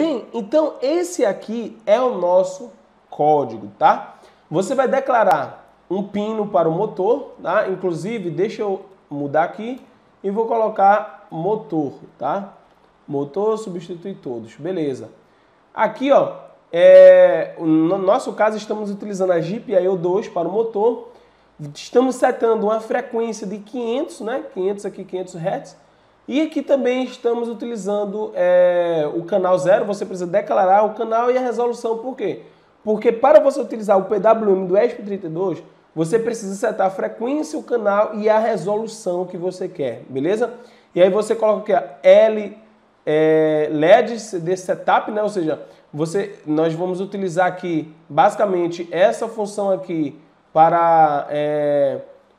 Bem, então esse aqui é o nosso código, tá? Você vai declarar um pino para o motor, tá? Inclusive, deixa eu mudar aqui e vou colocar motor, tá? Motor substitui todos, beleza. Aqui, ó, é, no nosso caso estamos utilizando a GPIO 2 para o motor. Estamos setando uma frequência de 500, né? 500 aqui, 500 Hz. E aqui também estamos utilizando é, o canal zero. Você precisa declarar o canal e a resolução. Por quê? Porque para você utilizar o PWM do ESP32, você precisa setar a frequência, o canal e a resolução que você quer, beleza? E aí você coloca aqui L é, LED de setup, né? Ou seja, você, nós vamos utilizar aqui basicamente essa função aqui para é,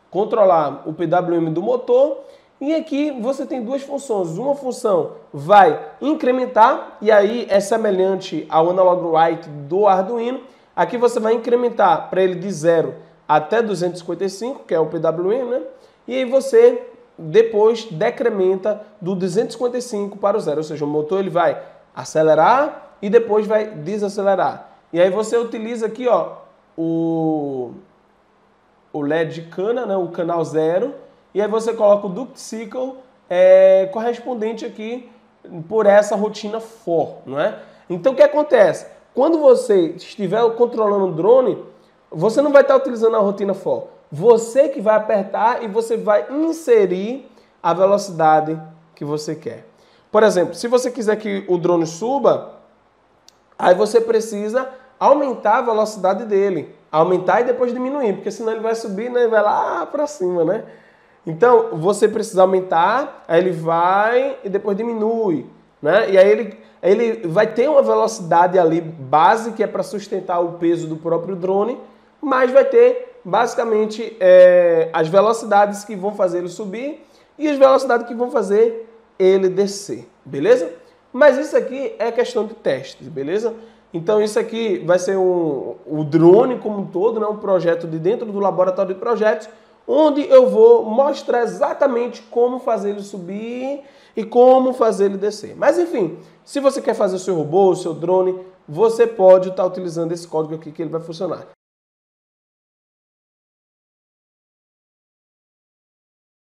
controlar o PWM do motor. E aqui você tem duas funções. Uma função vai incrementar, e aí é semelhante ao analog write do Arduino. Aqui você vai incrementar para ele de 0 até 255, que é o PWM, né? E aí você depois decrementa do 255 para o zero, ou seja, o motor ele vai acelerar e depois vai desacelerar. E aí você utiliza aqui, ó, o, o LED de cana, né, o canal zero, e aí você coloca o duct cycle é, correspondente aqui por essa rotina for, não é? Então o que acontece? Quando você estiver controlando o drone, você não vai estar utilizando a rotina for. Você que vai apertar e você vai inserir a velocidade que você quer. Por exemplo, se você quiser que o drone suba, aí você precisa aumentar a velocidade dele. Aumentar e depois diminuir, porque senão ele vai subir né, e vai lá para cima, né? Então, você precisa aumentar, aí ele vai e depois diminui, né? E aí ele, ele vai ter uma velocidade ali base que é para sustentar o peso do próprio drone, mas vai ter basicamente é, as velocidades que vão fazer ele subir e as velocidades que vão fazer ele descer, beleza? Mas isso aqui é questão de testes, beleza? Então isso aqui vai ser um, o drone como um todo, né? um projeto de dentro do laboratório de projetos, onde eu vou mostrar exatamente como fazer ele subir e como fazer ele descer. Mas enfim, se você quer fazer o seu robô, o seu drone, você pode estar utilizando esse código aqui que ele vai funcionar.